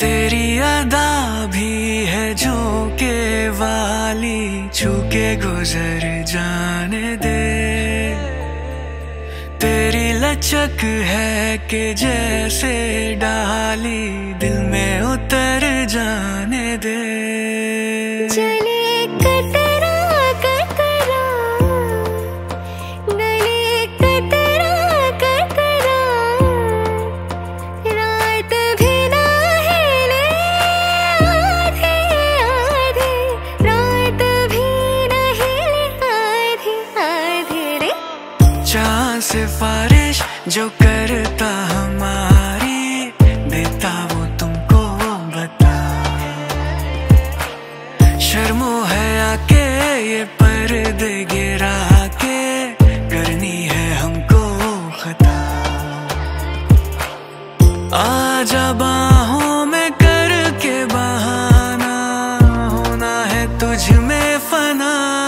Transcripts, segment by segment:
तेरी अदा भी है जो के वाली, छूके गुजर जाने दे। तेरी लचक है कि जैसे डाली, दिल में चाँद से फारिश जो करता हमारी, देता वो तुमको बता। शर्मो है आके, ये पर्दे गिरा के, करनी है हमको खता। आजा बाहों में करके बहाना, होना है तुझ में फना।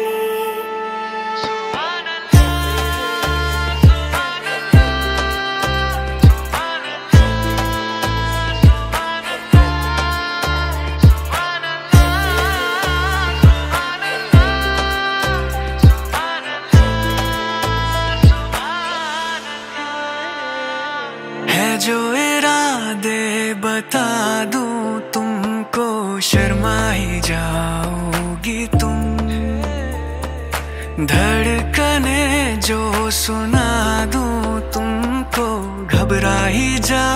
इरादे बता दूँ तुमको, शर्मा ही जाओगी तुम। धड़कने जो सुना दूँ तुमको, घबरा ही जाओगी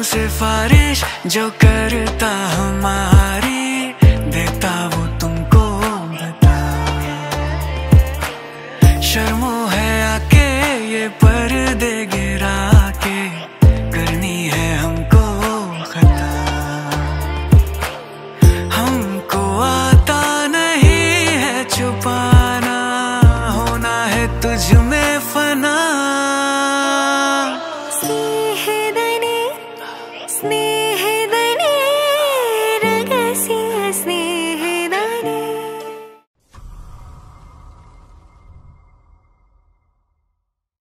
चाँद से फारिश जो करता हमारी, देता वो तुमको बता। शर्मो है आके, ये पर दे गिरा के, करनी है हमको खता। हमको आता नहीं है छुपाना, होना है तुझ में me.